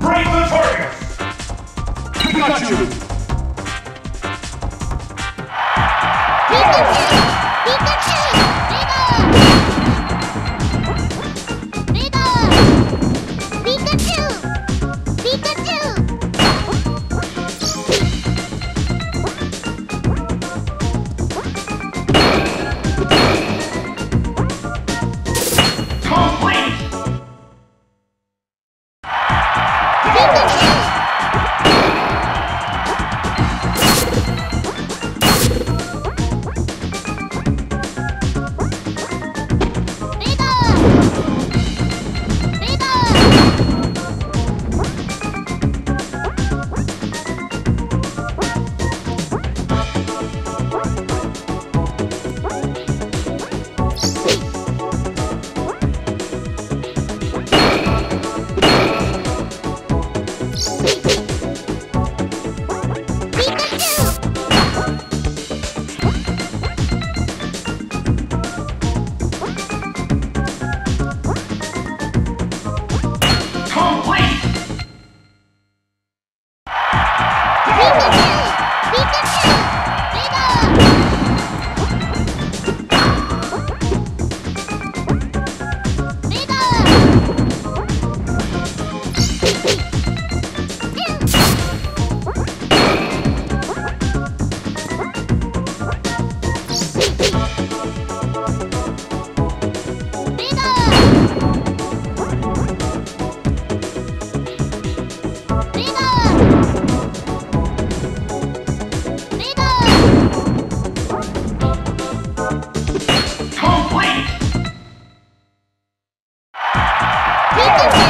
Break the target! Pikachu! Michael